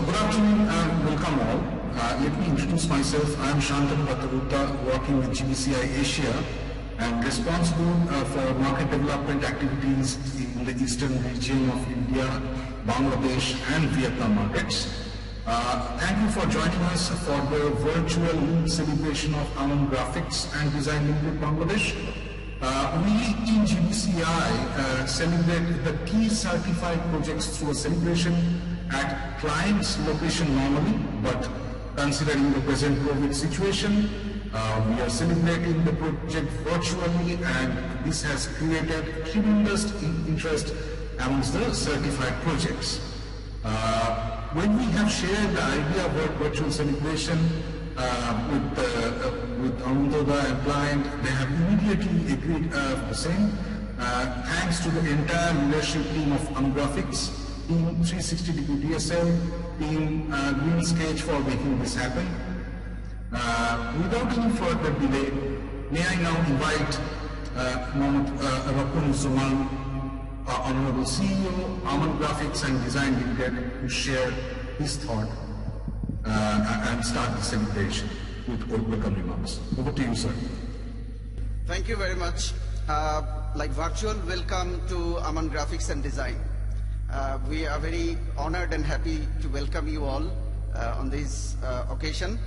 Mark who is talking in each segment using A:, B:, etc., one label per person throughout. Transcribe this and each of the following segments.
A: Good afternoon and welcome all. Uh, let me introduce myself. I am Shantanu Bhattagupta, working with GBCI Asia and responsible uh, for market development activities in the eastern region of India, Bangladesh and Vietnam markets. Uh, thank you for joining us for the virtual celebration of Aman Graphics and Design Limited Bangladesh. Uh, we in GBCI uh, celebrate the key certified projects through a celebration at client's location normally, but considering the present COVID situation, uh, we are celebrating the project virtually and this has created tremendous interest amongst the certified projects. Uh, when we have shared the idea of virtual celebration uh, with, uh, with Anantoda and client, they have immediately agreed uh, the same. Uh, thanks to the entire leadership team of Amgraphics, 360 degree TSL, team uh, Green Sketch for making this happen. Uh, without any further delay, may I now invite uh, uh, Zuman, uh, Honorable CEO, Graphics and Design Limited, to share his thought uh, and start the celebration with welcome remarks. Over to you, sir.
B: Thank you very much. Uh, like virtual welcome to Aman Graphics and Design. Uh, we are very honored and happy to welcome you all uh, on this uh, occasion.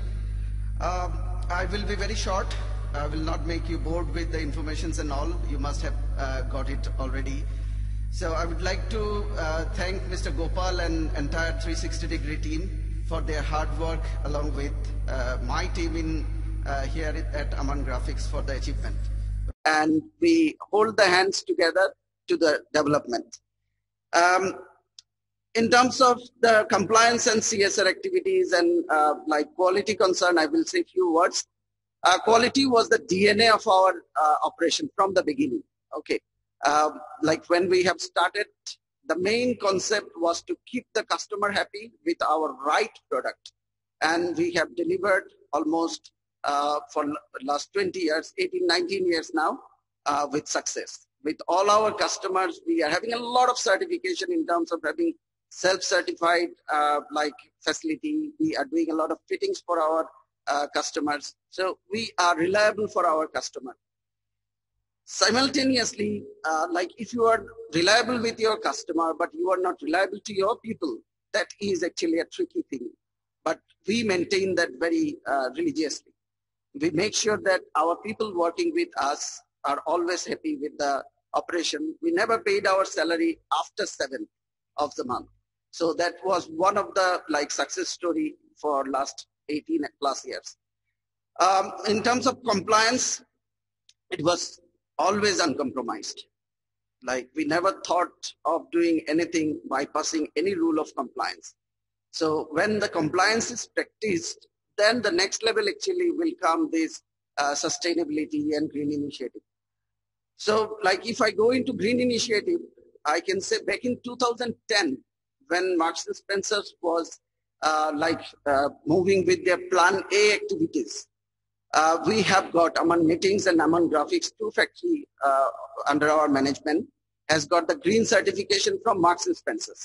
B: Um, I will be very short. I will not make you bored with the informations and all. You must have uh, got it already. So I would like to uh, thank Mr. Gopal and entire 360 degree team for their hard work along with uh, my team in here at Aman Graphics for the achievement. And we hold the hands together to the development. Um, in terms of the compliance and CSR activities and uh, like quality concern, I will say a few words. Uh, quality was the DNA of our uh, operation from the beginning. Okay, um, like when we have started, the main concept was to keep the customer happy with our right product, and we have delivered almost uh, for last 20 years, 18, 19 years now, uh, with success. With all our customers, we are having a lot of certification in terms of having self-certified uh, like facility. We are doing a lot of fittings for our uh, customers. So we are reliable for our customer. Simultaneously, uh, like if you are reliable with your customer, but you are not reliable to your people, that is actually a tricky thing. But we maintain that very uh, religiously. We make sure that our people working with us are always happy with the operation. We never paid our salary after seven of the month. So that was one of the like success story for last 18 plus years. Um, in terms of compliance, it was always uncompromised. Like we never thought of doing anything bypassing any rule of compliance. So when the compliance is practiced, then the next level actually will come this uh, sustainability and green initiative. So like if I go into green initiative, I can say back in 2010, when Marks and Spencer was uh, like uh, moving with their plan A activities, uh, we have got Aman Meetings and Aman Graphics, two factory uh, under our management, has got the green certification from Marks and Spencer.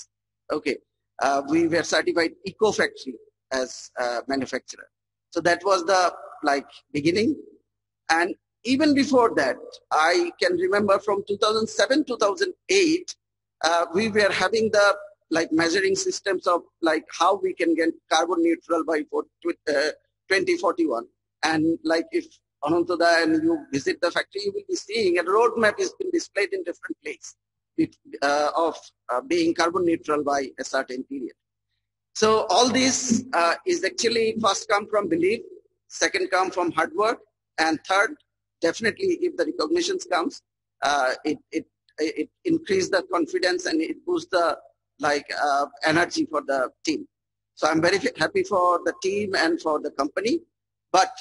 B: Okay, uh, we were certified Eco Factory as manufacturer. So that was the like beginning. And even before that, I can remember from 2007, 2008, uh, we were having the like measuring systems of like how we can get carbon neutral by uh, 2041. And like if Anantoda and you visit the factory, you will be seeing a roadmap has been displayed in different places uh, of uh, being carbon neutral by a certain period. So all this uh, is actually first come from belief, second come from hard work, and third definitely if the recognitions comes, uh, it, it, it increase the confidence and it boosts the like uh, energy for the team. So I'm very happy for the team and for the company. But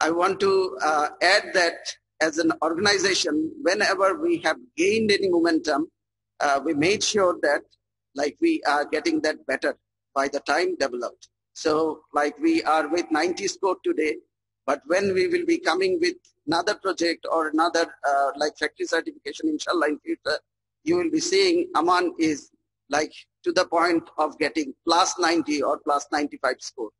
B: I want to uh, add that as an organization, whenever we have gained any momentum, uh, we made sure that like we are getting that better by the time developed. So like we are with 90 score today, but when we will be coming with another project or another uh, like factory certification, inshallah, in future, you will be seeing Aman is like to the point of getting plus 90 or plus 95 score.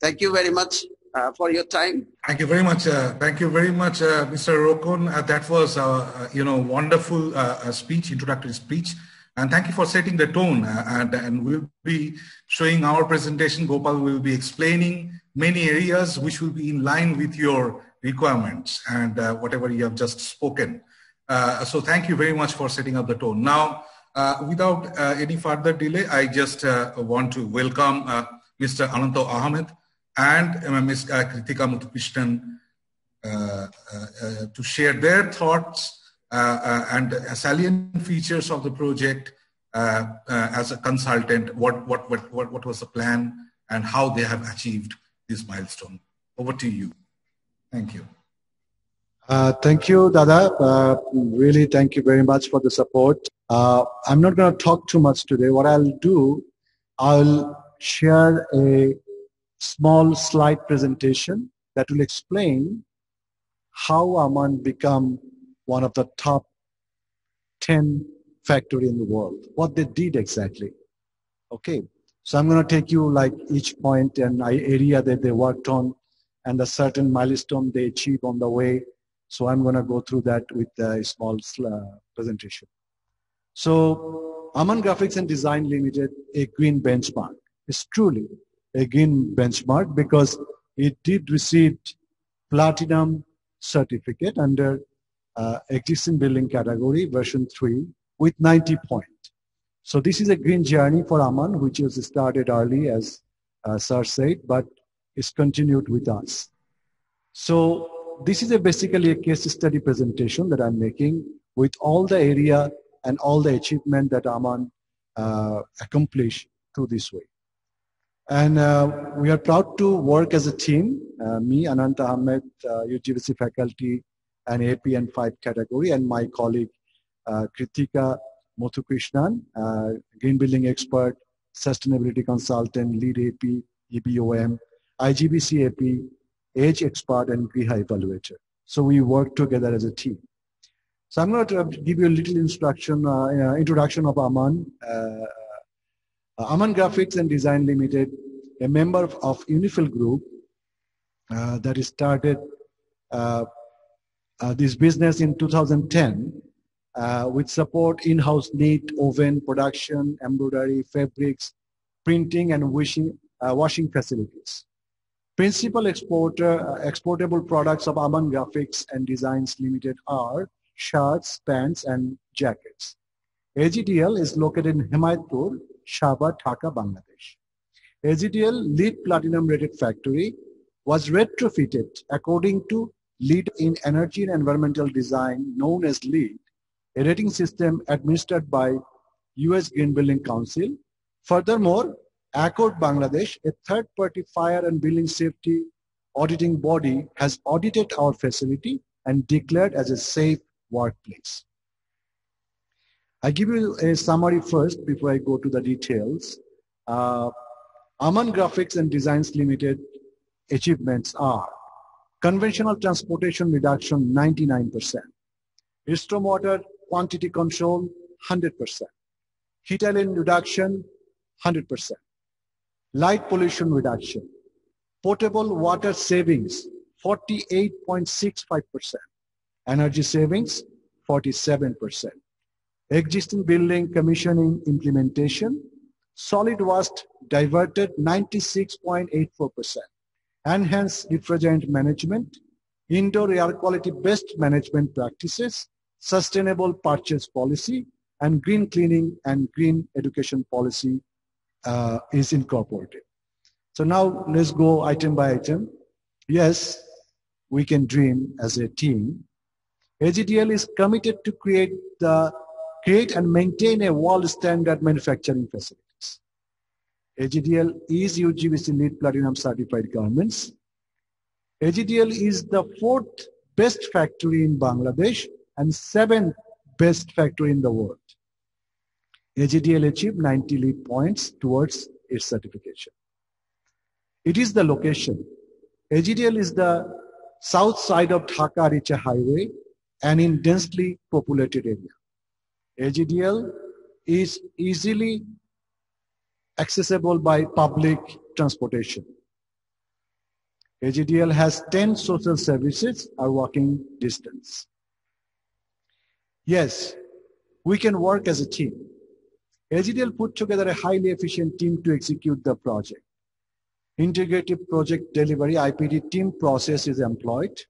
B: Thank you very much uh, for your time.
A: Thank you very much. Uh, thank you very much, uh, Mr. Rokon. Uh, that was, uh, uh, you know, wonderful speech, introductory speech. And thank you for setting the tone. and, and we'll be showing our presentation. Gopal will be explaining many areas which will be in line with your requirements and uh, whatever you have just spoken. Uh, so thank you very much for setting up the tone. Now, uh, without any further delay, I just want to welcome Mr. Ananto Ahmed, and Ms. Kritika Muthukrishnan uh, uh, to share their thoughts uh, and salient features of the project as a consultant, what, what, what, what was the plan and how they have achieved this milestone. Over to you. Thank you.
C: Uh, thank you, Dada. Uh, really, thank you very much for the support. Uh, I'm not going to talk too much today. What I'll do, I'll share a small slide presentation that will explain how Aman become one of the top 10 factory in the world, what they did exactly. Okay, so I'm going to take you like each point and area that they worked on and the certain milestone they achieve on the way. So I'm going to go through that with a small uh, presentation. So Aman Graphics and Design Limited, a green benchmark, is truly a green benchmark because it did receive platinum certificate under uh, existing building category version 3 with 90 point. So this is a green journey for Aman which was started early as uh, Sir said but is continued with us. So this is a basically a case study presentation that I'm making with all the area and all the achievement that Aman uh, accomplished through this way. And uh, we are proud to work as a team, uh, me, Ananta Ahmed, uh, USGBC faculty, and AP and 5 category, and my colleague, uh, Kritika uh, green building expert, sustainability consultant, LEED AP, EBOM, IGBC AP, EDGE expert, and Griha evaluator. So we work together as a team. So I'm going to give you a little instruction, uh, introduction of Aman. Uh, uh, Aman Graphics and Design Limited, a member of Unifill Group uh, that started uh, uh, this business in 2010 uh, with support in-house knit, oven, production, embroidery, fabrics, printing and uh, washing facilities. Principal exporter, uh, exportable products of Aman Graphics and Designs Limited are shirts, pants, and jackets. AGDL is located in Himayatpur, Savar, Dhaka, Bangladesh. AGDL LEED Platinum rated factory was retrofitted according to LEED in Energy and Environmental Design known as LEED, a rating system administered by US Green Building Council. Furthermore, Accord Bangladesh, a third-party fire and building safety auditing body, has audited our facility and declared as a safe workplace. I give you a summary first before I go to the details. Uh, Aman Graphics and Designs Limited achievements are conventional transportation reduction 99%, stormwater quantity control 100%, heat island reduction 100%, light pollution reduction, potable water savings 48.65%, energy savings 47% existing building commissioning implementation, solid waste diverted 96.84%, enhanced refrigerant management, indoor air quality best management practices, sustainable purchase policy, and green cleaning and green education policy uh, is incorporated. So now let's go item by item. Yes, we can dream as a team. AGDL is committed to create the create and maintain a world standard manufacturing facilities. AGDL is USGBC LEED Platinum certified garments. AGDL is the fourth best factory in Bangladesh and seventh best factory in the world. AGDL achieved 90 LEED points towards its certification. It is the location. AGDL is the south side of Dhaka Aricha Highway and in densely populated area. AGDL is easily accessible by public transportation. AGDL has 10 social services are walking distance. Yes, we can work as a team. AGDL put together a highly efficient team to execute the project. Integrated Project Delivery IPD team process is employed.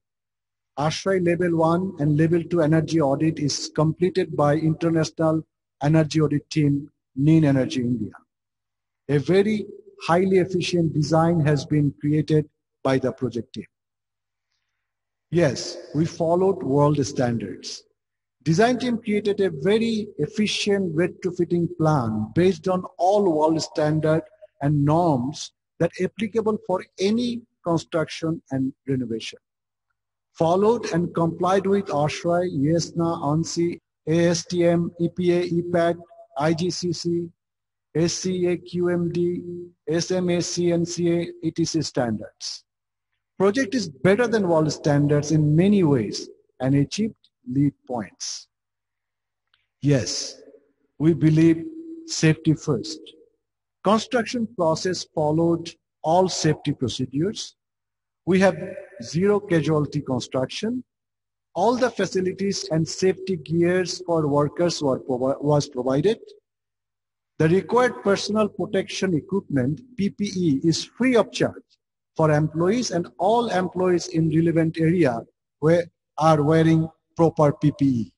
C: ASHRAE Level 1 and Level 2 energy audit is completed by International Energy Audit Team, Neen Energy India. A very highly efficient design has been created by the project team. Yes, we followed world standards. Design team created a very efficient retrofitting plan based on all world standard and norms that applicable for any construction and renovation. Followed and complied with ASHRAE, IESNA, ANSI, ASTM, EPA, EPAct, IGCC, SCA, QMD, SMAC, and CA, ETC standards. Project is better than world standards in many ways and achieved LEED points. Yes, we believe safety first. Construction process followed all safety procedures. We have zero casualty construction. All the facilities and safety gears for workers were was provided. The required personal protection equipment, PPE, is free of charge for employees and all employees in relevant area where are wearing proper PPE.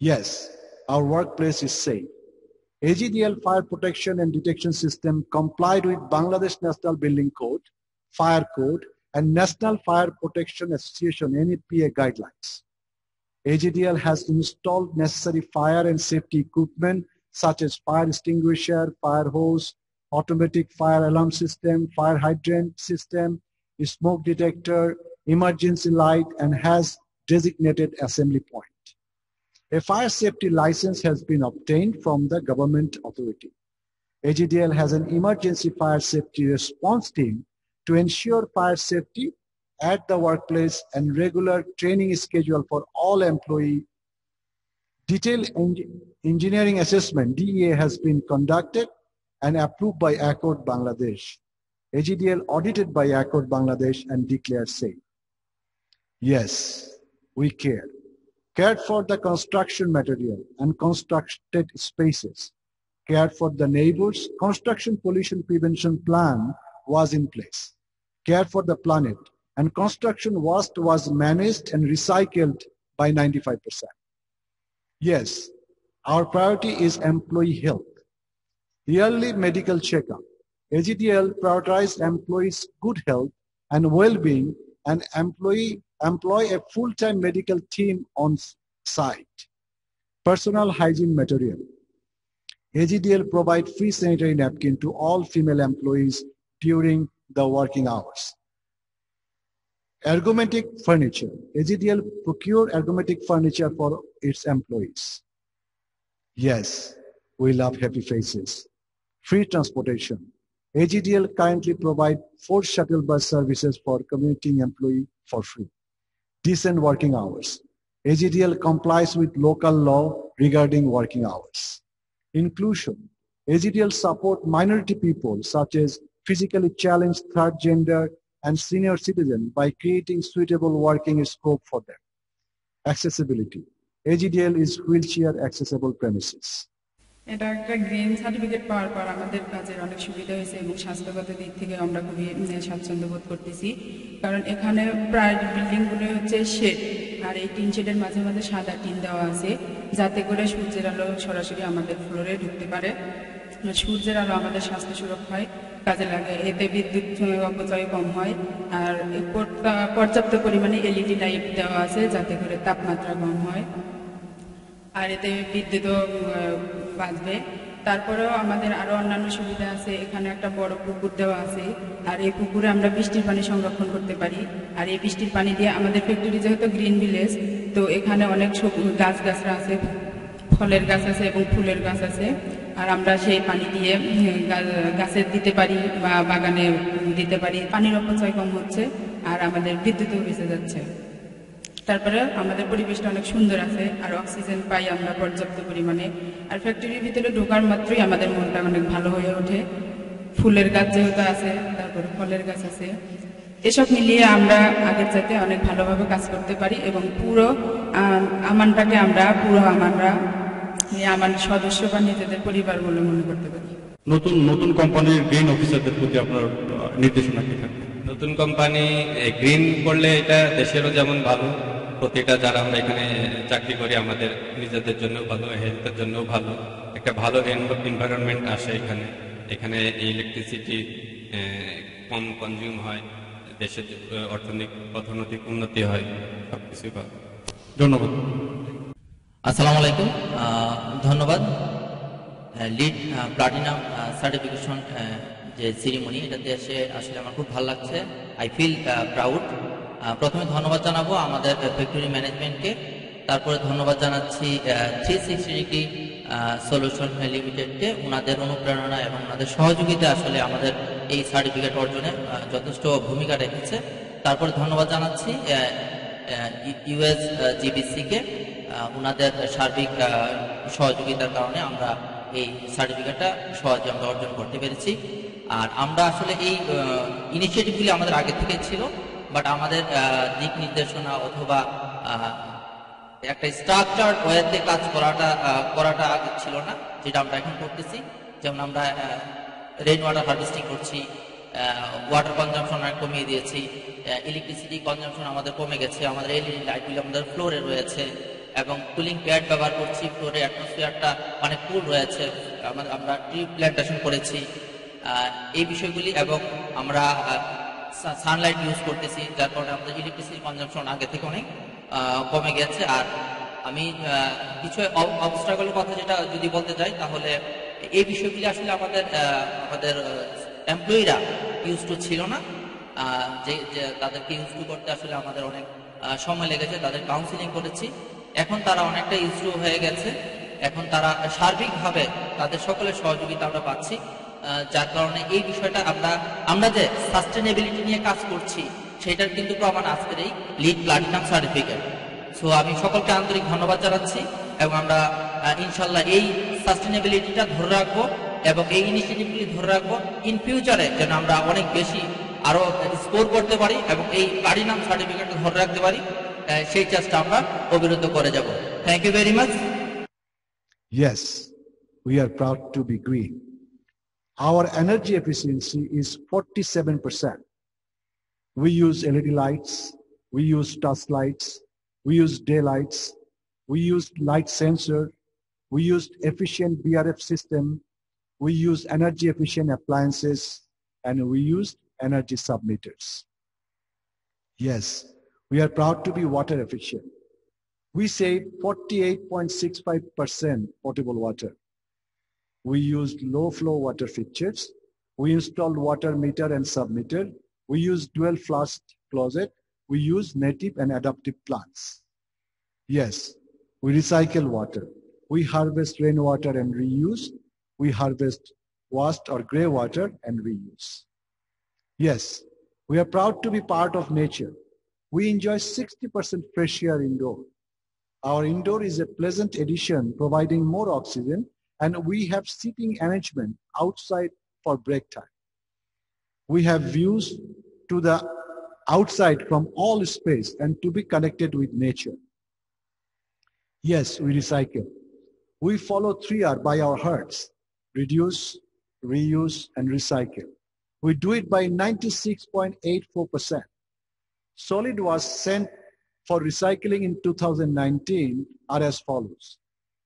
C: Yes, our workplace is safe. AGDL fire protection and detection system complied with Bangladesh National Building Code, Fire Code, and National Fire Protection Association NFPA guidelines. AGDL has installed necessary fire and safety equipment such as fire extinguisher, fire hose, automatic fire alarm system, fire hydrant system, smoke detector, emergency light, and has designated assembly point. A fire safety license has been obtained from the government authority. AGDL has an emergency fire safety response team to ensure fire safety at the workplace and regular training schedule for all employee. Detailed en engineering assessment, DEA, has been conducted and approved by Accord Bangladesh. AGDL audited by Accord Bangladesh and declared safe. Yes, we care. Cared for the construction material and constructed spaces. Cared for the neighbors. Construction pollution prevention plan was in place. Cared for the planet. And construction waste was managed and recycled by 95%. Yes, our priority is employee health. Yearly medical checkup. AGDL prioritized employees' good health and well-being and employee employ a full-time medical team on site. Personal hygiene material. AGDL provide free sanitary napkin to all female employees during the working hours. Ergometric furniture. AGDL procure ergometric furniture for its employees. Yes, we love happy faces. Free transportation. AGDL currently provide four shuttle bus services for commuting employee for free decent working hours. AGDL complies with local law regarding working hours. Inclusion. AGDL support minority people such as physically challenged third gender and senior citizen by creating suitable working scope for them. Accessibility. AGDL is wheelchair accessible premises.
D: এটা একটা green certificate পাওয়ার পর আমাদের কাজের অনেক সুবিধা হয়েছে এবং স্বাস্থ্যগত দিক থেকে আমরা খুবই স্বাচ্ছন্দ্য বোধ করতেছি। কারণ এখানে প্রায় বিল্ডিংগুলো হচ্ছে শেড আর এই টিন শেডের মাঝে মাঝে সাদা টিন দেওয়া আছে, যাতে করে সূর্যের আলো সরাসরি আমাদের ফ্লোরে ঢুকতে পারে। সূর্যের আলো আমাদের স্বাস্থ্য সুরক্ষায় কাজে লাগে, এতে বিদ্যুৎ অপচয় কম হয়, আর পর্যাপ্ত পরিমাণে এলইডি লাইট দেওয়া আছে, যাতে করে তাপমাত্রা কম হয়। আর এতে বিদ্যুৎও বাঁচবে। তারপরেও আমাদের আরও অন্যান্য সুবিধা আছে। এখানে একটা বড় পুকুর দেওয়া আছে। আর এই পুকুরে আমরা বৃষ্টির পানি সংরক্ষণ করতে পারি। আর এই বৃষ্টির পানি দিয়ে আমাদের ফ্যাক্টরি যেহেতু গ্রিন ভিলেজ তো এখানে অনেক গাছ গাছরা আছে, ফলের গাছ আছে এবং ফুলের গাছ আছে। আর আমরা সেই পানি দিয়ে গাছে দিতে পারি বা বাগানে দিতে পারি। পানির অপচয় কম হচ্ছে আর আমাদের বিদ্যুৎও বেঁচে যাচ্ছে। তারপরে আমাদের পরিবেশটা অনেক সুন্দর আছে, আর অক্সিজেন পাই আমরা পর্যাপ্ত পরিমাণে। আর ফ্যাক্টরির ভিতরে ঢোকার মাত্রই আমাদের মনটা অনেক ভালো হয়ে ওঠে। ফুলের গাছ যেহেতু আছে, তারপরে ফলের গাছ আছে। এসব মিলিয়ে আমরা আগের চাইতে অনেক ভালোভাবে কাজ করতে পারি এবং পুরো আমানটাকে আমরা, পুরো আমানরা আমার সদস্য বা নিজেদের পরিবার বলে মনে করতে পারি।
E: নতুন নতুন কোম্পানির গ্রিন অফিসারদের প্রতি আপনার নির্দেশনা কি থাকবে?
F: নতুন কোম্পানি গ্রিন করলে এটা দেশেরও যেমন ভালো প্রতিটা যারা আমরা এখানে চাকরি করি আমাদের নিজেদের জন্য ভালো হেলথের জন্য ভালো। একটা ভালো এনভায়রনমেন্ট আসে এখানে। এখানে ইলেকট্রিসিটি কম কনজিউম হয় দেশের অর্থনৈতিক অর্থনৈতিক উন্নতি হয় সবকিছুই ভালো।
E: ধন্যবাদ।
G: আসসালামু আলাইকুম। ধন্যবাদ। লিড প্লাটিনাম সার্টিফিকেশন যে সিরিমনি এটাতে এসে আসলে আমার খুব ভালো লাগছে। আই ফিল প্রাউড প্রথমে ধন্যবাদ জানাব আমাদের ফ্যাক্টরি ম্যানেজমেন্টকে তারপরে ধন্যবাদ জানাচ্ছি থ্রি সিক্সটি ডিগ্রি সলিউশন লিমিটেডকে ওনাদের অনুপ্রেরণা এবং ওনাদের সহযোগিতা আসলে আমাদের এই সার্টিফিকেট অর্জনে যথেষ্ট ভূমিকা রেখেছে। তারপরে ধন্যবাদ জানাচ্ছি ইউএস জিবিসিকে ওনাদের সার্বিক সহযোগিতার কারণে আমরা এই সার্টিফিকেটটা সহজে আমরা অর্জন করতে পেরেছি। আর আমরা আসলে এই ইনিশিয়েটিভগুলি আমাদের আগে থেকে ছিল বাট আমাদের দিক নির্দেশনা অথবা একটা স্ট্রাকচার ওয়েতে কাজ করাটা করাটা আগে ছিল না, যেটা আমরা এখন করতেছি। যেমন আমরা রেইন ওয়াটার হার্ভেস্টিং করছি ওয়াটার কনজাম্পশন কমিয়ে দিয়েছি ইলেকট্রিসিটি কনজাম্পশন আমাদের কমে গেছে, আমাদের এলইডি লাইটগুলি আমাদের ফ্লোরে রয়েছে, এবং কুলিং প্যাড ব্যবহার করছি ফ্লোরে অ্যাটমসফিয়ারটা অনেক কুল রয়েছে। আমরা ট্রি প্ল্যান্টেশন করেছি এই বিষয়গুলি এবং আমরা সানলাইট ইউজ করতেছি, যার কারণে আমাদের ইলেকট্রিসিটি কনজাম্পশন আগে থেকে অনেক কমে গেছে। আর আমি কিছু অবস্ট্রাগলের কথা যেটা যদি বলতে যাই, তাহলে এই বিষয়গুলি আসলে আমাদের আমাদের এমপ্লয়িরা ইউজ টু ছিল না। যে তাদেরকে ইউজ টু করতে আসলে আমাদের অনেক সময় লেগেছে, তাদের কাউন্সিলিং করেছি। এখন তারা অনেকটা ইউজ টু হয়ে গেছে। এখন তারা সার্বিকভাবে তাদের সকলের সহযোগিতা আমরা পাচ্ছি। যার কারণে এই বিষয়টা আমরা আমরা যে সাস্টেনেবিলিটি নিয়ে কাজ করছি সেটার কিন্তু প্রমাণ আজকের এই লিড প্লাটিনাম সার্টিফিকেট সো আমি সকলকে আন্তরিক ধন্যবাদ জানাচ্ছি এবং আমরা ইনশাল্লাহ এই সাস্টেনেবিলিটিটা ধরে রাখব এবং এই ইনিশিয়েটিভগুলি ধরে রাখব ইন ফিউচারে যেন আমরা অনেক বেশি আরও স্কোর করতে পারি এবং এই প্লাটিনাম সার্টিফিকেটটা ধরে রাখতে পারি। সেই চেষ্টা আমরা অবিরত করে যাব। Thank you very much
C: Yes, we are proud to be green. Our energy efficiency is 47%. We use LED lights, we use touch lights, we use daylights, we use light sensor, we use efficient VRF system, we use energy efficient appliances, and we use energy submeters. Yes, we are proud to be water efficient. We save 48.65% potable water. We used low flow water fixtures. We installed water meter and submeter. We use dual flush closet. We use native and adaptive plants. Yes, we recycle water. We harvest rainwater and reuse. We harvest waste or gray water and reuse. Yes, we are proud to be part of nature. We enjoy 60% fresh air indoor. Our indoor is a pleasant addition, providing more oxygen, and we have seating arrangement outside for break time. We have views to the outside from all space and to be connected with nature. Yes, we recycle. We follow 3R by our hearts, reduce, reuse, and recycle. We do it by 96.84%. Solid was sent for recycling in 2019 are as follows.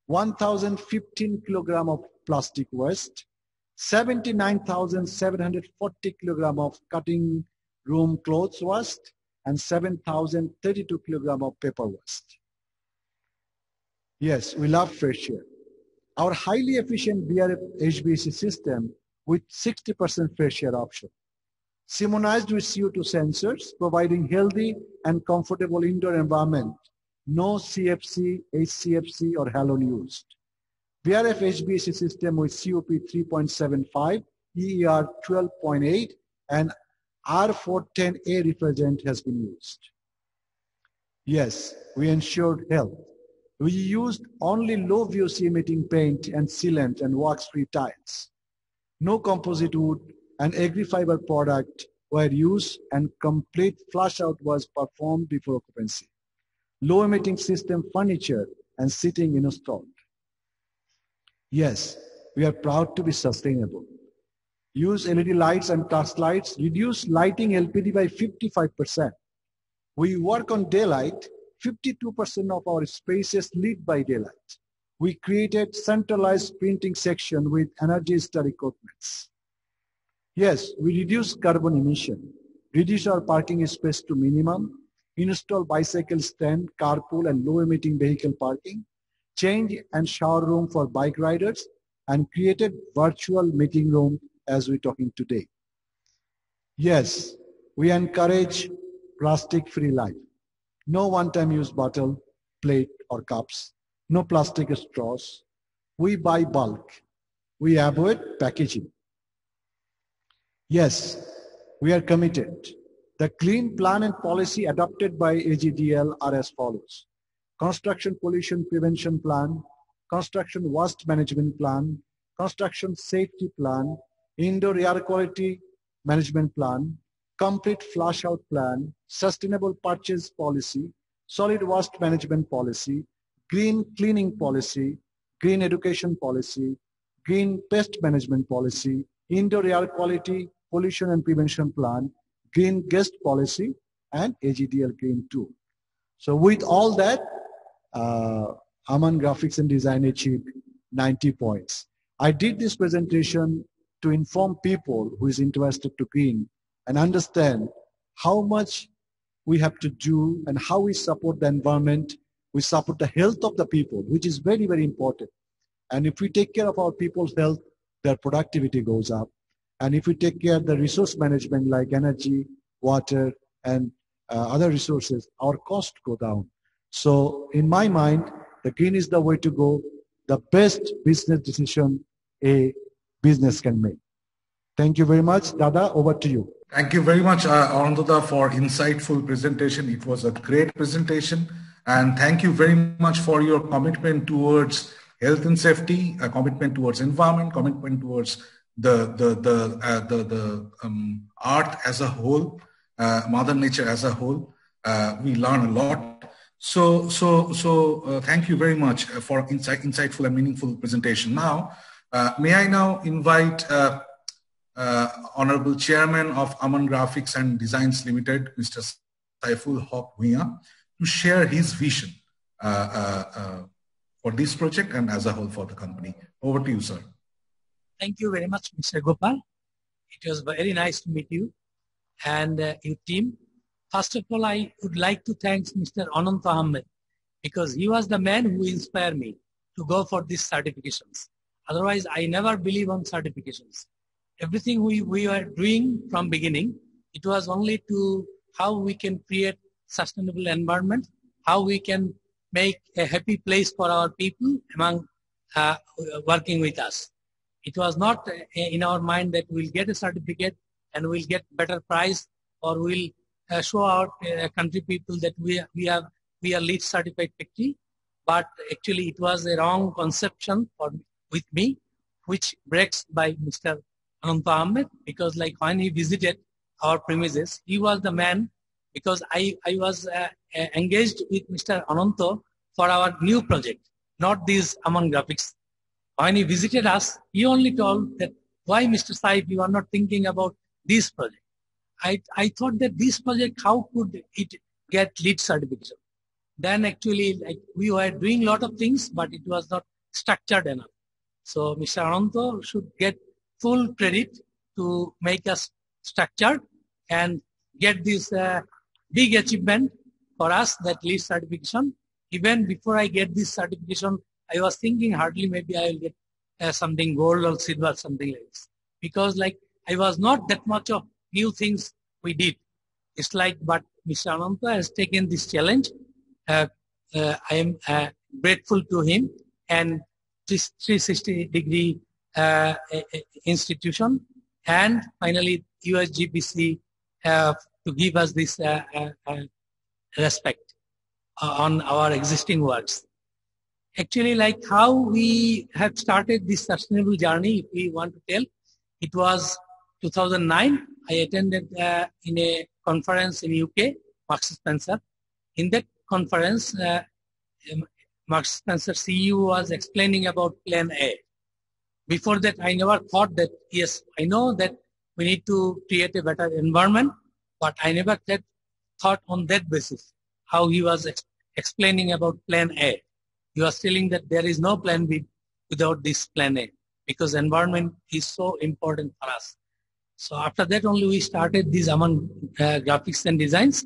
C: 1,015 kilogram of plastic waste, 79,740 kilogram of cutting room clothes waste, and 7,032 kilogram of paper waste. Yes, we love fresh air. Our highly efficient VRF system with 60% fresh air option. Simonized with CO2 sensors, providing healthy and comfortable indoor environment. No CFC, HCFC, or halon used. VRF HVAC system with COP 3.75, EER 12.8, and R410A refrigerant has been used. Yes, we ensured health. We used only low VOC emitting paint and sealant and wax-free tiles. No composite wood and agri-fiber product were used and complete flush out was performed before occupancy. Low emitting system furniture and seating installed. Yes, we are proud to be sustainable. Use LED lights and task lights, reduce lighting LPD by 55%. We work on daylight, 52% of our spaces lit by daylight. We created centralized printing section with energy star equipments. Yes, we reduce carbon emission, reduce our parking space to minimum, install bicycle stand, carpool and low emitting vehicle parking, change and shower room for bike riders, and created virtual meeting room as we're talking today. Yes, we encourage plastic-free life. No one-time use bottle, plate, or cups. No plastic straws. We buy bulk. We avoid packaging. Yes, we are committed. The clean plan and policy adopted by AGDL are as follows. Construction pollution prevention plan, construction waste management plan, construction safety plan, indoor air quality management plan, complete flush out plan, sustainable purchase policy, solid waste management policy, green cleaning policy, green education policy, green pest management policy, indoor air quality, pollution and prevention plan, green guest policy, and AGDL Green 2. So with all that, uh, Aman Graphics and Design achieved 90 points. I did this presentation to inform people who is interested to green and understand how much we have to do and how we support the environment, we support the health of the people, which is very, very important. And if we take care of our people's health, their productivity goes up. And if we take care of the resource management like energy, water, and uh, other resources, our cost go down. So in my mind, the green is the way to go, the best business decision a business can make. Thank you very much. Dada, over to you.
A: Thank you very much, uh, for insightful presentation. It was a great presentation. And thank you very much for your commitment towards health and safety, a commitment towards environment, commitment towards the, the, the, uh, the, the um, art as a whole, uh, Mother Nature as a whole. Uh, we learn a lot. So, so, so uh, thank you very much for insight, insightful and meaningful presentation. Now, uh, may I now invite uh, uh, Honorable Chairman of Aman Graphics and Designs Limited, Mr. Saiful Haq to share his vision for this project and as a whole for the company. Over to you, sir.
H: Thank you very much, Mr. Gopal. It was very nice to meet you and uh, your team. First of all, I would like to thank Mr. Anant Ahmed because he was the man who inspired me to go for these certifications. Otherwise, I never believe on certifications. Everything we, we were doing from beginning, it was only to how we can create sustainable environment, how we can make a happy place for our people among uh, working with us. It was not uh, in our mind that we'll get a certificate and we'll get better price or we'll uh, show our uh, country people that we, we, have, we are LEED certified factory. But actually it was a wrong conception for with me, which breaks by Mr. Ananta Ahmed, because like when he visited our premises, he was the man, because I, I was uh, engaged with Mr. Ananto for our new project, not these Aman graphics. When he visited us, he only told that, why Mr. Saib, you are not thinking about this project? I, I thought that this project, how could it get LEED certification? Then actually, like we were doing a lot of things, but it was not structured enough. So Mr. Ananto should get full credit to make us structured and get this uh, big achievement for us that LEED certification. Even before I get this certification, I was thinking hardly maybe I will get uh, something gold or silver, something like this. Because like I was not that much of new things we did. It's like, but Mr. Ananta has taken this challenge. Uh, uh, I am uh, grateful to him and this 360 degree uh, institution, and finally USGBC uh, to give us this uh, uh, uh, respect. uh, on our existing works. Actually, like how we have started this sustainable journey, if we want to tell, it was 2009. I attended uh, in a conference in UK, Marks Spencer. In that conference, uh, um, Marks Spencer CEO was explaining about Plan A. Before that, I never thought that, yes, I know that we need to create a better environment, but I never thought on that basis how he was ex explaining about plan A. He was telling that there is no plan B without this plan A because environment is so important for us. So after that only we started these Aman uh, graphics and designs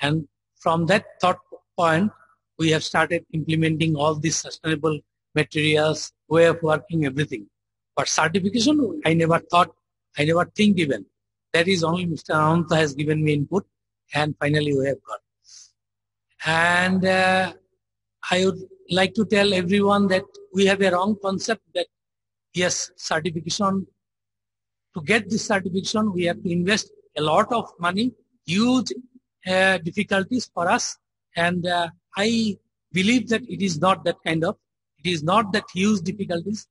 H: and from that thought point we have started implementing all these sustainable materials, way of working, everything. But certification, I never thought, I never think even. That is only Mr. Ananta has given me input and finally we have got. And uh, I would like to tell everyone that we have a wrong concept that yes, certification, to get this certification, we have to invest a lot of money, huge uh, difficulties for us. And uh, I believe that it is not that kind of, it is not that huge difficulties.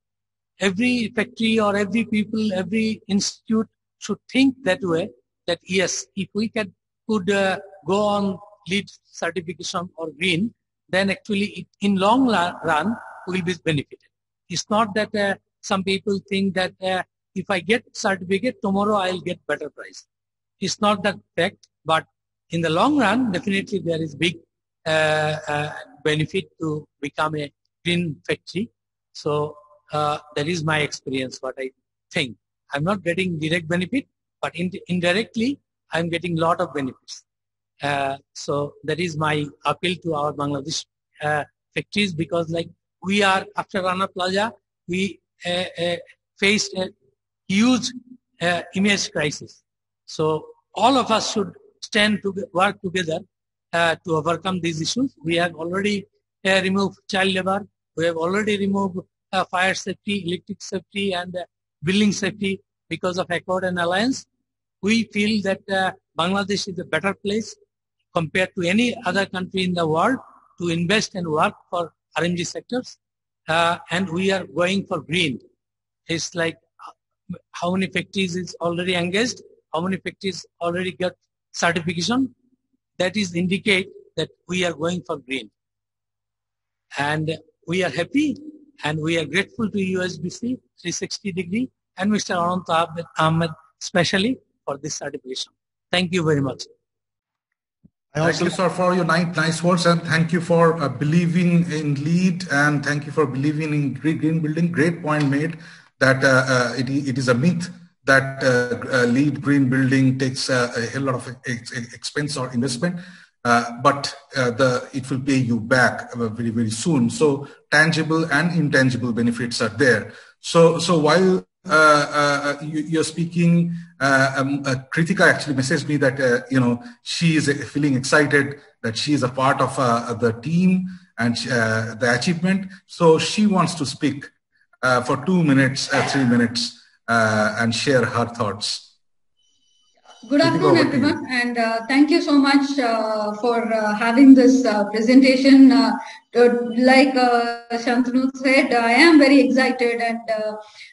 H: Every factory or every people, every institute should think that way, that yes, if we can could uh, go on LEED certification or green, then actually in long run will be benefited. It's not that uh, some people think that uh, if I get certificate tomorrow I'll get better price. It's not that fact, but in the long run definitely there is big uh, uh, benefit to become a green factory. So uh, that is my experience, what I think. I'm not getting direct benefit, but in, indirectly, I'm getting lot of benefits. Uh, so that is my appeal to our Bangladesh uh, factories because like we are after Rana Plaza, we uh, uh faced a huge uh, image crisis. So all of us should stand to work together uh, to overcome these issues. We have already removed child labor. We have already removed fire safety, electric safety, and building safety because of Accord and Alliance. We feel that Bangladesh is a better place compared to any other country in the world to invest and work for RMG sectors. Uh, and we are going for green. It's like how many factories is already engaged, how many factories already got certification. That is indicate that we are going for green. And we are happy and we are grateful to USBC 360 degree and Mr. Anant Ahmed, Ahmed especially for this certification. Thank you very much.
A: Thank you, sir, for your nice, nice words, and thank you for uh, believing in LEED, and thank you for believing in green building. Great point made that uh, uh, it, it is a myth that uh, uh, LEED green building takes uh, a hell lot of expense or investment, but the it will pay you back very very soon. So tangible and intangible benefits are there. So so while uh, uh, you, are speaking. Uh, um, Kritika actually messaged me that you know she is feeling excited that she is a part of the team and the achievement. So she wants to speak for two minutes, three minutes, and share her thoughts.
I: Good afternoon, everyone, and uh, thank you so much uh, for uh, having this uh, presentation. Uh, like uh, Shantanu said, I am very excited, and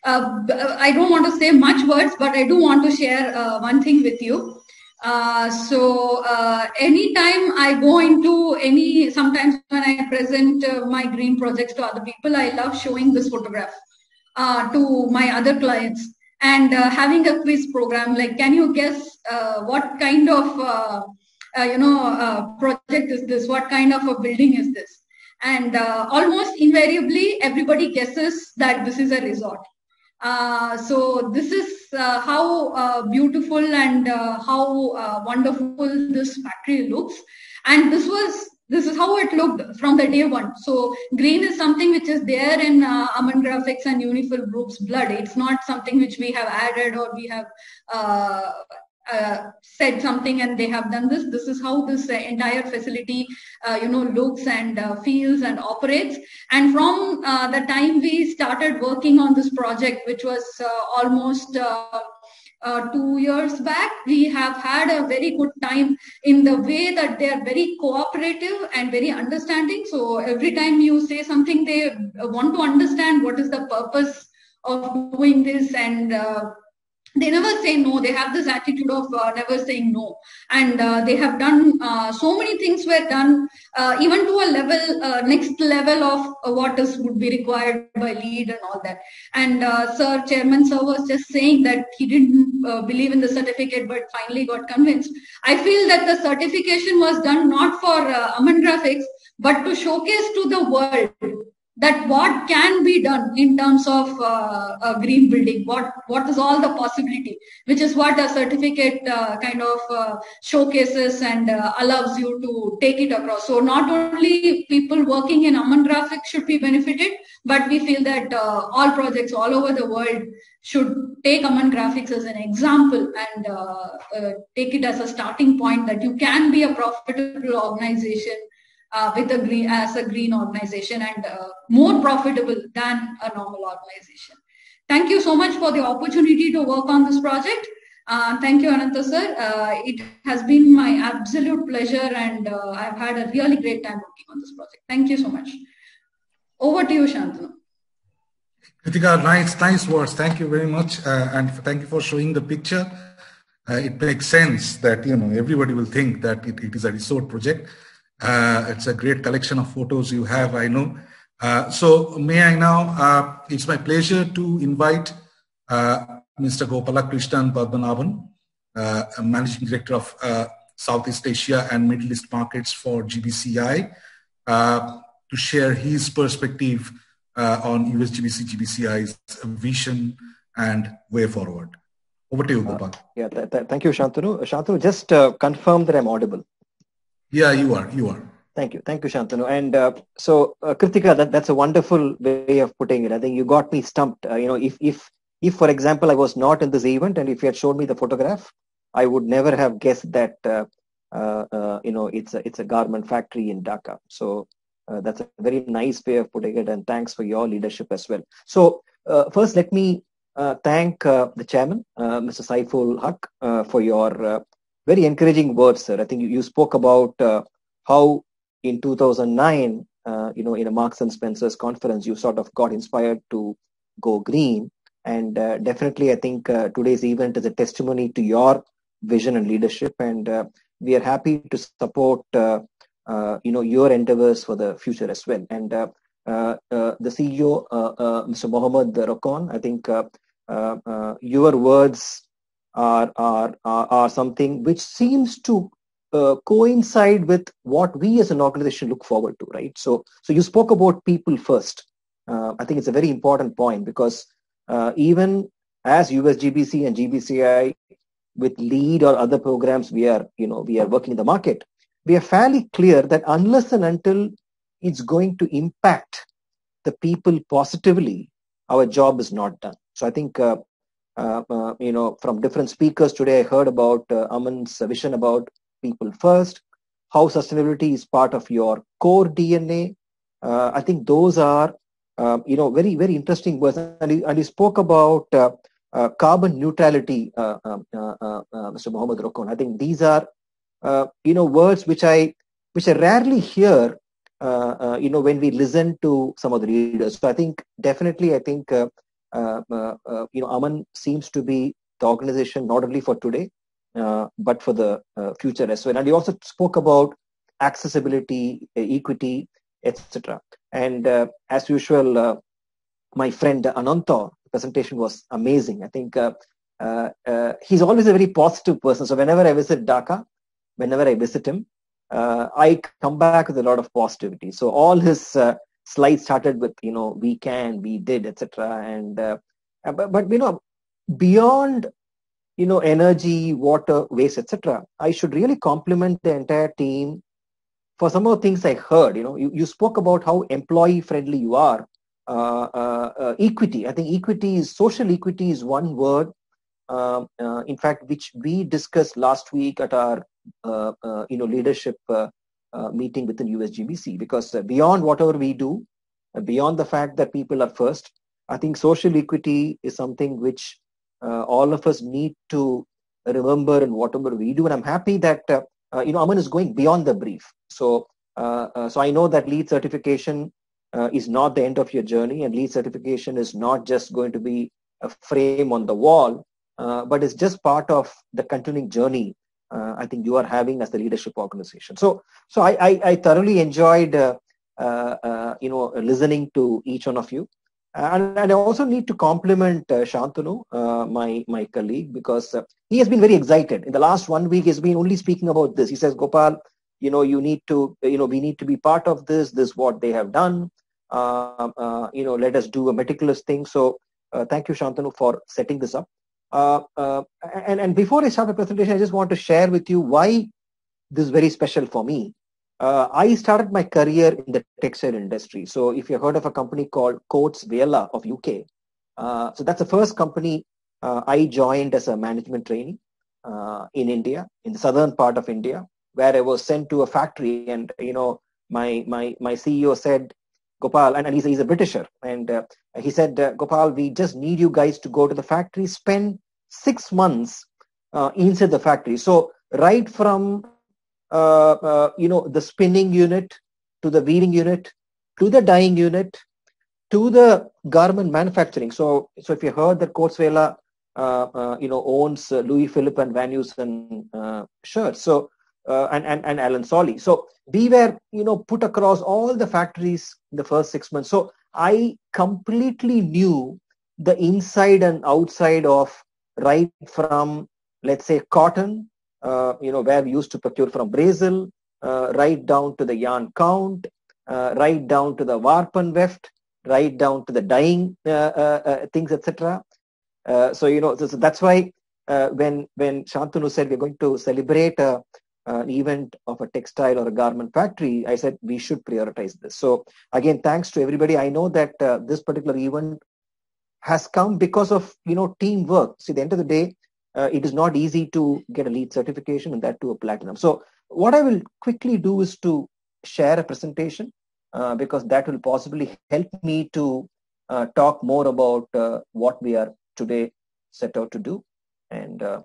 I: I don't want to say much words, but I do want to share one thing with you. so anytime I go into any, sometimes when I present my green projects to other people, I love showing this photograph to my other clients and uh, having a quiz program like can you guess uh, what kind of uh, uh you know uh, project is this? What kind of a building is this? And uh, almost invariably everybody guesses that this is a resort. So this is how beautiful and how wonderful this factory looks. And this was this is how it looked from the day one. So green is something which is there in uh, Graphics and Unifill Group's blood. It's not something which we have added or we have uh, uh, said something and they have done this. This is how this entire facility, uh, you know, looks and uh, feels and operates. And from uh, the time we started working on this project, which was almost uh, two years back. We have had a very good time in the way that they are very cooperative and very understanding. So every time you say something, they want to understand what is the purpose of doing this and uh, they never say no. They have this attitude of uh, never saying no. And uh, they have done uh, so many things were done uh, even to a level uh, next level of uh, what is would be required by LEED and all that. And sir chairman sir was just saying that he didn't believe in the certificate but finally got convinced. I feel that the certification was done not for aman graphics but to showcase to the world that what can be done in terms of uh, a green building what what is all the possibility which is what a certificate uh, kind of uh, showcases and uh, allows you to take it across. So not only people working in aman graphics should be benefited but we feel that uh, all projects all over the world should take aman graphics as an example and take it as a starting point that you can be a profitable organization uh, with a green as a green organization and uh, more profitable than a normal organization. Thank you so much for the opportunity to work on this project. Uh, thank you, Ananta sir. Uh, it has been my absolute pleasure and uh, I've had a really great time working on this project. Thank you so much. Over to you, Shantanu.
A: Kritika, nice, nice words. Thank you very much. Uh, and thank you for showing the picture. it makes sense that, you know, everybody will think that it, it is a resort project uh, it's a great collection of photos you have, I know. Uh, so may I now, uh, it's my pleasure to invite uh, Mr. Gopalakrishnan Padmanabhan, uh, Managing Director of uh, Southeast Asia and Middle East Markets for GBCI, to share his perspective on USGBC GBCI's vision and way forward. Over to you, Gopal.
J: yeah, th th thank you, Shantanu. Shantanu, just confirm that I'm audible.
A: Yeah, you are. You are.
J: Thank you. Thank you, Shantanu. And uh, so, uh, Kritika, that, that's a wonderful way of putting it. I think you got me stumped. Uh, you know, if, if, if, for example, I was not in this event and if you had shown me the photograph, I would never have guessed that, uh, uh, uh, you know, it's a, it's a garment factory in Dhaka. So that's a very nice way of putting it. And thanks for your leadership as well. So first, let me thank the chairman, Mr. Saiful Haq, for your very encouraging words, sir. I think you, you spoke about uh, how in 2009, uh, you know, in a Marks and Spencer's conference, you sort of got inspired to go green. And uh, definitely, I think uh, today's event is a testimony to your vision and leadership. And uh, we are happy to support, uh, you know, your endeavors for the future as well. And the CEO, Mr. Mohammed Rokon, I think your words are, are, are, something which seems to uh, coincide with what we as an organization look forward to, right? So, so you spoke about people first. Uh, I think it's a very important point because uh, even as USGBC and GBCI with lead or other programs, we are, you know, we are working in the market. We are fairly clear that unless and until it's going to impact the people positively, our job is not done. So I think uh, Uh, uh, you know, from different speakers today, I heard about uh, Aman's vision about people first, how sustainability is part of your core DNA. Uh, I think those are, uh, you know, very, very interesting words. And he, and he spoke about uh, uh carbon neutrality, um, Mr. Mohammed Rokon. I think these are, you know, words which I, which I rarely hear, you know, when we listen to some of the leaders. So I think definitely, I think uh, uh, uh, you know, Aman seems to be the organization not only for today, but for the future as well. And he also spoke about accessibility, equity, etc. And as usual, my friend Ananta presentation was amazing. I think uh, uh, he's always a very positive person. So whenever I visit Dhaka, whenever I visit him, uh, I come back with a lot of positivity. So all his slide started with you know we can we did etc and uh, but, but you know beyond you know energy water waste etc i should really compliment the entire team for some of the things i heard. You know you, you spoke about how employee friendly you are. Uh, uh, uh equity. I think equity is social equity is one word um, uh, in fact which we discussed last week at our uh, you know leadership uh, meeting within USGBC because uh, beyond whatever we do, uh, beyond the fact that people are first, I think social equity is something which uh, all of us need to remember in whatever we do. And I'm happy that, uh, uh, you know, Aman is going beyond the brief. So, so I know that LEED certification is not the end of your journey and LEED certification is not just going to be a frame on the wall, but it's just part of the continuing journey I think you are having as the leadership organization. So, so I, I, I thoroughly enjoyed, you know, listening to each one of you. And, and, I also need to compliment uh, Shantanu, uh, my my colleague, because uh, he has been very excited. In the last one week, he's been only speaking about this. He says, Gopal, you know, you need to, you know, we need to be part of this. This what they have done. Uh, uh, you know, let us do a meticulous thing. So, uh, thank you, Shantanu, for setting this up. And and before I start the presentation, I just want to share with you why this is very special for me uh, I started my career in the textile industry. So if you heard of a company called Coats Viyella of UK, uh, so that's the first company uh, I joined as a management trainee uh, in India, in the southern part of India, where I was sent to a factory, and you know my my my CEO said, Gopal, and, and he's, he's a Britisher, and uh, he said, uh, Gopal, we just need you guys to go to the factory, spend six months inside the factory. So right from uh, uh, you know, the spinning unit to the weaving unit to the dyeing unit to the garment manufacturing. So, so if you heard that Coats Viyella, uh, uh, you know, owns uh, Louis Philippe and Van Heusen uh, shirts. So, Uh, and, and, and Allen Solly. So we were, you know, put across all the factories in the first six months. So I completely knew the inside and outside of right from, let's say, cotton uh, you know, where we used to procure from Brazil, uh, right down to the yarn count, uh, right down to the warp and weft, right down to the dyeing uh, uh, things, etc. so, you know, so, so that's why when, when Shantanu said we're going to celebrate a, an event of a textile or a garment factory, I said we should prioritize this. So again, thanks to everybody. I know that uh, this particular event has come because of you know teamwork. See, at the end of the day, uh, it is not easy to get a LEED certification and that to a platinum. So what I will quickly do is to share a presentation uh, because that will possibly help me to uh, talk more about uh, what we are today set out to do. And uh,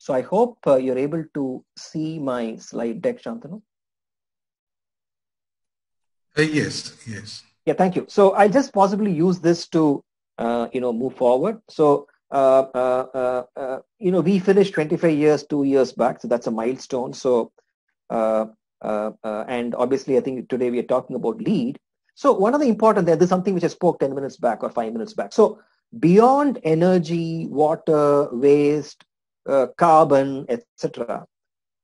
J: so I hope uh, you're able to see my slide deck, Shantanu.
A: yes, yes.
J: Yeah, thank you. So I'll just possibly use this to, you know, move forward. So uh, uh, uh, you know, we finished 25 years two years back, so that's a milestone. So, and obviously, I think today we are talking about LEED. So, one of the important there, this something which I spoke 10 minutes back or five minutes back. So, beyond energy, water, waste, carbon, etc.,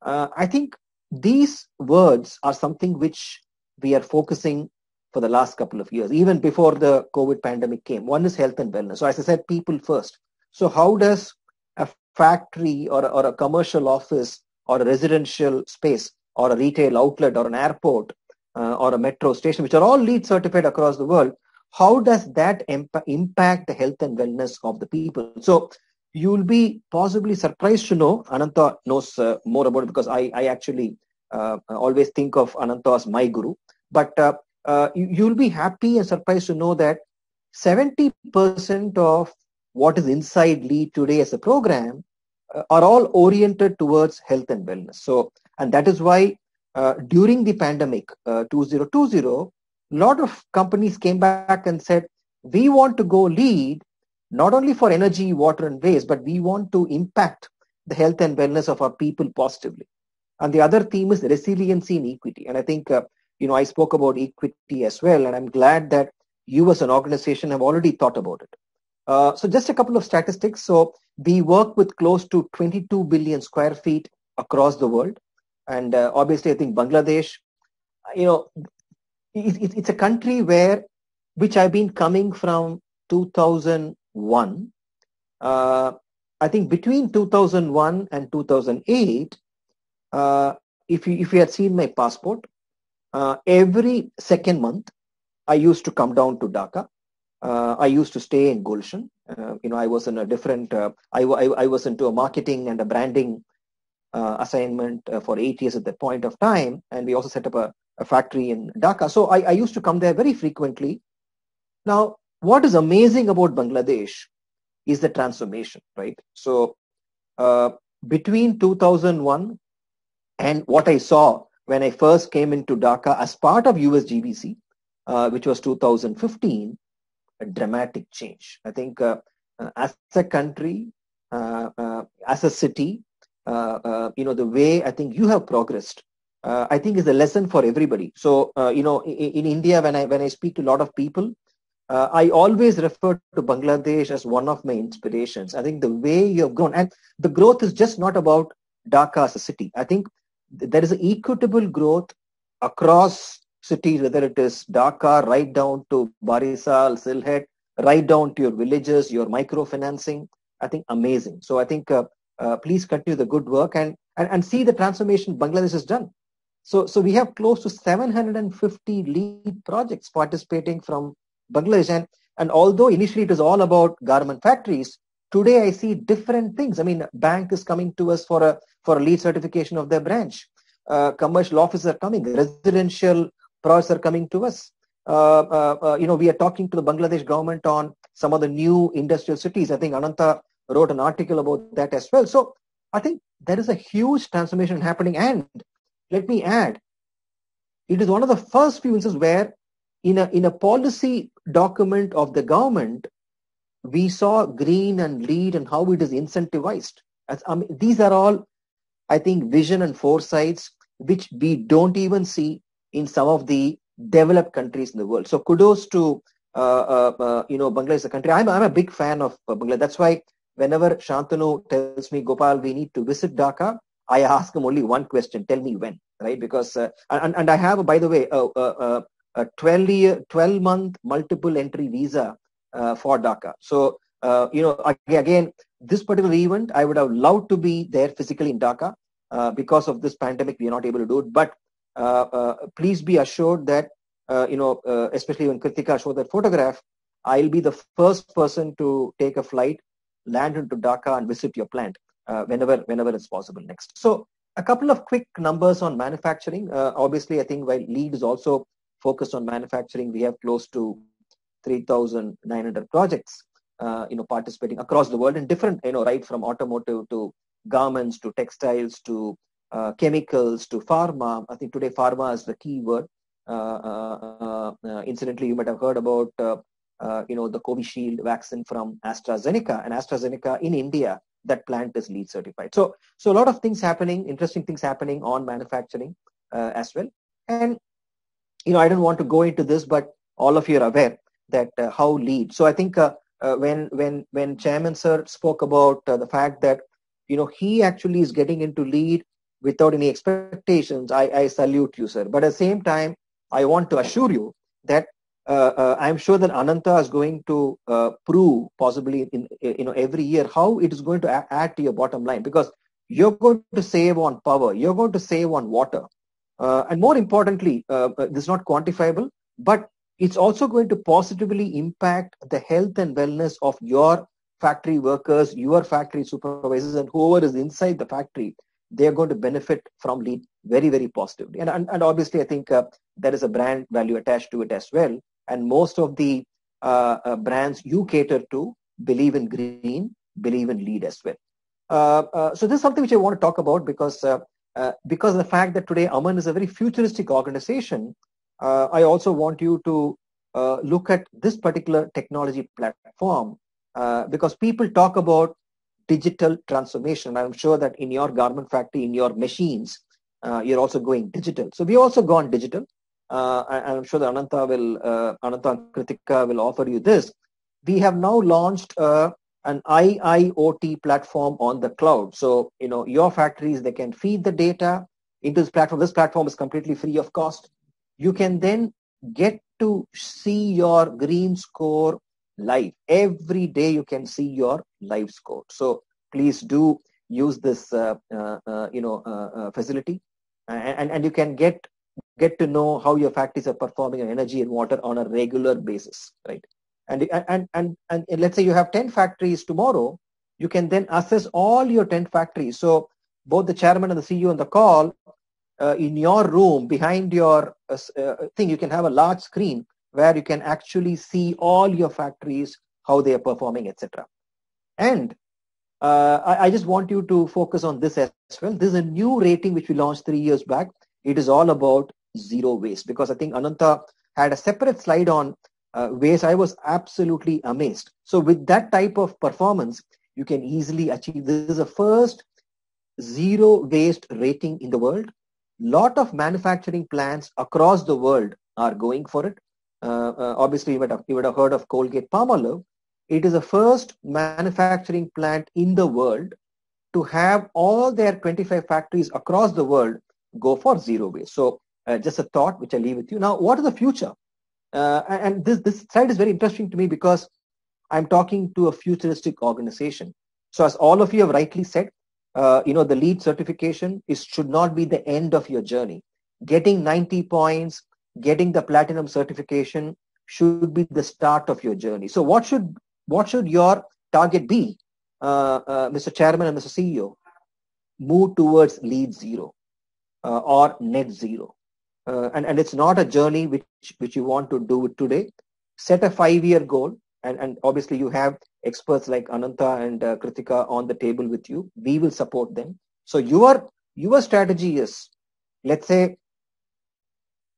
J: I think these words are something which we are focusing for the last couple of years, even before the COVID pandemic came. One is health and wellness. So, as I said, people first. So how does a factory or, or a commercial office or a residential space or a retail outlet or an airport uh, or a metro station, which are all LEED certified across the world, how does that imp- impact the health and wellness of the people? So you'll be possibly surprised to know, Ananta knows uh, more about it because I, I actually uh, always think of Ananta as my guru. But uh, uh, you, you'll be happy and surprised to know that 70% of what is inside LEED today as a program uh, are all oriented towards health and wellness. So, and that is why uh, during the pandemic uh, 2020, a lot of companies came back and said, we want to go LEED not only for energy, water, and waste, but we want to impact the health and wellness of our people positively. And the other theme is resiliency and equity. And I think, uh, you know, I spoke about equity as well, and I'm glad that you as an organization have already thought about it. Uh, so just a couple of statistics. So we work with close to 22 billion square feet across the world. And uh, obviously, I think Bangladesh, you know, it, it, it's a country where, which I've been coming from 2001. Uh, I think between 2001 and 2008, uh, if you if you had seen my passport, uh, every second month, I used to come down to Dhaka uh, I used to stay in Gulshan. Uh, you know, I was in a different, uh, I, I, I, was into a marketing and a branding assignment for eight years at that point of time. And we also set up a, a factory in Dhaka. So I, I used to come there very frequently. Now, what is amazing about Bangladesh is the transformation, right? So uh, between 2001 and what I saw when I first came into Dhaka as part of USGBC, uh, which was 2015, a dramatic change. I think uh, uh, as a country, uh, uh, as a city, you know, the way I think you have progressed, I think is a lesson for everybody. So, you know, in, in, India, when I when I speak to a lot of people, I always refer to Bangladesh as one of my inspirations. I think the way you have grown, and the growth is just not about Dhaka as a city. I think there is an equitable growth across cities, whether it is Dhaka, right down to Barisal, Sylhet, right down to your villages, your microfinancing. I think amazing. So I think uh, uh, please continue the good work and, and, and see the transformation Bangladesh has done. So, so we have close to 750 LEED projects participating from Bangladesh. And, and although initially it was all about garment factories, today I see different things. I mean, bank is coming to us for a, for a LEED certification of their branch. Uh, commercial offices are coming, residential projects are coming to us. Uh, uh, uh, you know, we are talking to the Bangladesh government on some of the new industrial cities. I think Ananta wrote an article about that as well. So I think there is a huge transformation happening. And let me add, it is one of the first few instances where in a, in a policy document of the government, we saw green and LEED and how it is incentivized. As, I mean, these are all, I think, vision and foresights which we don't even see in some of the developed countries in the world. So kudos to uh, uh, uh, you know Bangladesh, the country. I'm I'm a big fan of Bangladesh. That's why whenever Shantanu tells me Gopal, we need to visit Dhaka, I ask him only one question: Tell me when, right? Because and and I have, by the way, a, a, a 12 year, 12 month multiple entry visa for Dhaka. So you know again, this particular event, I would have loved to be there physically in Dhaka. Uh, because of this pandemic, we are not able to do it. But uh, uh, please be assured that, uh, you know, especially when Kritika showed that photograph, I'll be the first person to take a flight, land into Dhaka and visit your plant whenever, whenever it's possible next. So a couple of quick numbers on manufacturing. obviously, I think while LEED is also focused on manufacturing, we have close to 3,900 projects, uh, you know, participating across the world in different, you know, right from automotive to garments to textiles to uh, chemicals to pharma. I think today pharma is the key word. Uh, uh, uh incidentally, you might have heard about uh, you know the Covishield vaccine from AstraZeneca, and AstraZeneca in India that plant is LEED certified. So so a lot of things happening, interesting things happening on manufacturing as well. And you know I don't want to go into this, but all of you are aware that how LEED. So I think when when when Chairman Sir spoke about the fact that you know he actually is getting into LEED without any expectations, I, I salute you, sir. But at the same time, I want to assure you that uh, uh, I'm sure that Ananta is going to uh, prove possibly in you know every year how it is going to add to your bottom line because you're going to save on power, you're going to save on water, uh, and more importantly, uh, uh, this is not quantifiable, but it's also going to positively impact the health and wellness of your factory workers, your factory supervisors, and whoever is inside the factory they're going to benefit from LEED very, very positively. And, and, and obviously, I think uh, there is a brand value attached to it as well. And most of the uh, uh, brands you cater to believe in green, believe in LEED as well. Uh, uh, so this is something which I want to talk about because uh, because of the fact that today Aman is a very futuristic organization, I also want you to look at this particular technology platform because people talk about digital transformation. I'm sure that in your garment factory, in your machines, uh, you're also going digital. So we also gone digital. Uh, I'm sure that Ananta will, uh, Ananta and Kritika will offer you this. We have now launched uh, an IIoT platform on the cloud. So, you know, your factories, they can feed the data into this platform. This platform is completely free of cost. You can then get to see your green score live. Every day you can see your live score. So please do use this, uh, uh, uh, you know, uh, uh, facility, and and you can get get to know how your factories are performing on energy and water on a regular basis, right? And and and and let's say you have ten factories tomorrow, you can then assess all your ten factories. So both the chairman and the CEO on the call, uh, in your room behind your thing, you can have a large screen where you can actually see all your factories, how they are performing, etc. And uh, I, I, just want you to focus on this as well. This is a new rating which we launched three years back. It is all about zero waste because I think Ananta had a separate slide on uh, waste. I was absolutely amazed. So with that type of performance, you can easily achieve. This is the first zero waste rating in the world. Lot of manufacturing plants across the world are going for it. Uh, uh, obviously, you would, have, you would have heard of Colgate Palmolive. It is the first manufacturing plant in the world to have all their 25 factories across the world go for zero waste. So uh, just a thought which I leave with you. Now, what is the future? Uh, and this, this slide is very interesting to me because I'm talking to a futuristic organization. So as all of you have rightly said, uh, you know, the LEED certification is should not be the end of your journey. Getting 90 points, getting the platinum certification should be the start of your journey. So what should what should your target be, uh, uh, Mr. Chairman and Mr. CEO? Move towards LEED zero uh, or net zero. Uh, and, and it's not a journey which, which you want to do today. Set a five-year goal. And, and obviously you have experts like Ananta and uh, Kritika on the table with you. We will support them. So your, your strategy is, let's say,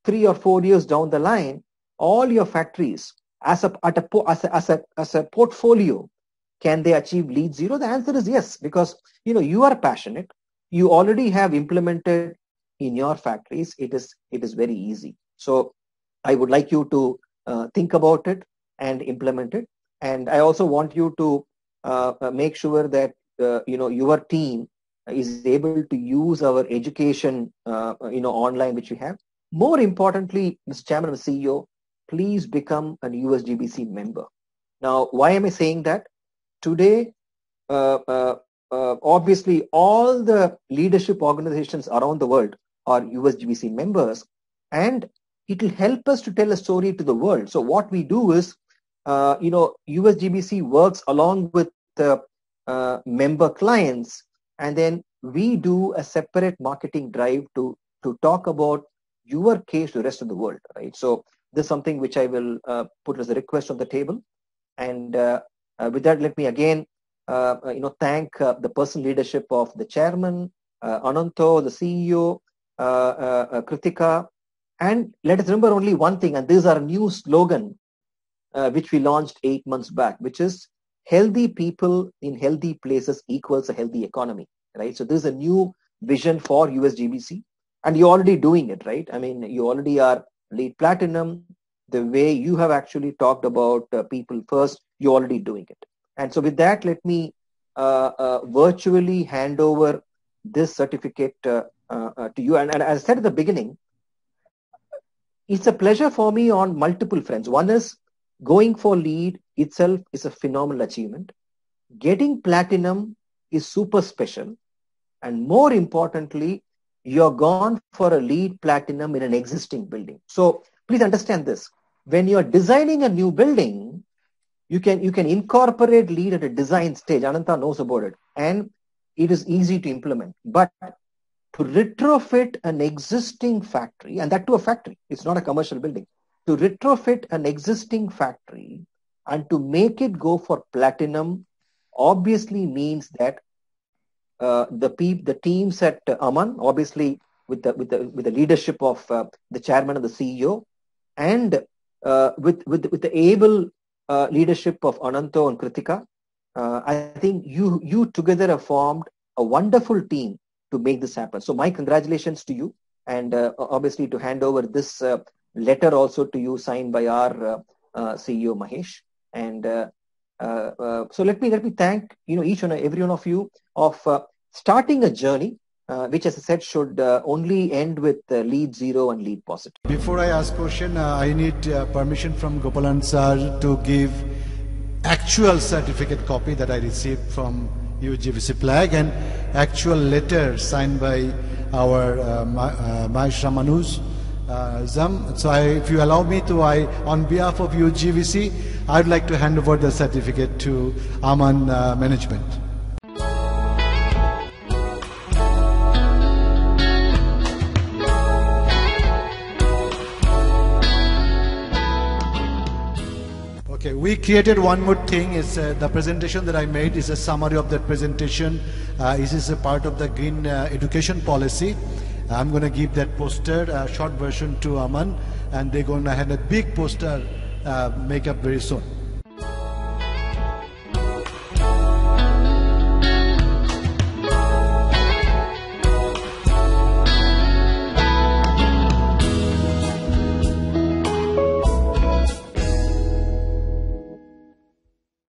J: three or four years down the line, all your factories as a, at a, as a, as a, as a portfolio, can they achieve LEED zero? The answer is yes, because you know you are passionate. You already have implemented in your factories. It is it is very easy. So I would like you to uh, think about it and implement it. And I also want you to uh, uh make sure that uh, you know your team is able to use our education uh, you know online which we have more importantly, Mr. Chairman and CEO, please become an USGBC member. Now, why am I saying that? Today, uh, obviously, all the leadership organizations around the world are USGBC members, and it will help us to tell a story to the world. So, what we do is, uh, you know, USGBC works along with the uh, member clients, and then we do a separate marketing drive to to talk about your case to the rest of the world, right? So this is something which I will uh, put as a request on the table. And uh, uh, with that, let me again, uh, you know, thank the personal leadership of the chairman, Ananto, the CEO, Kritika, and let us remember only one thing, and this is our new slogan, which we launched eight months back, which is healthy people in healthy places equals a healthy economy, right? So this is a new vision for USGBC and you're already doing it, right? I mean, you already are LEED platinum. The way you have actually talked about uh, people first, you're already doing it. And so with that, let me uh, uh, virtually hand over this certificate uh, uh, uh, Uh, uh, to you. And, and, as I said at the beginning, it's a pleasure for me on multiple fronts. One is going for LEED itself is a phenomenal achievement. Getting platinum is super special. And more importantly, you're gone for a LEED platinum in an existing building. So please understand this. When you're designing a new building, you can you can incorporate LEED at a design stage. Ananta knows about it. And it is easy to implement. But to retrofit an existing factory, and that to a factory, it's not a commercial building, to retrofit an existing factory and to make it go for platinum obviously means that uh, the pe- the teams at Aman, obviously with the with the with the leadership of uh, the chairman and the CEO, and uh, with with with the able uh, leadership of Ananto and Kritika, uh, I think you you together have formed a wonderful team to make this happen. So my congratulations to you, and uh, obviously to hand over this uh, letter also to you signed by our uh, CEO Mahesh and. Uh, uh, so let me let me thank you know each and every one of you of uh, starting a journey which as I said should only end with LEED zero and LEED positive.
C: Before I ask question, I need permission from Gopalan sir to give actual certificate copy that I received from UGBC Plag and actual letter signed by our uh, Ramanus. Uh, Zam. So I, if you allow me to, I, on behalf of UGBC, I'd like to hand over the certificate to Aman uh, Management. We created one more thing. Is uh, the presentation that I made is a summary of that presentation. Uh, this is a part of the green uh, education policy. I'm going to give that poster, a short version to Aman, and they're going to have a big poster uh, make up very soon.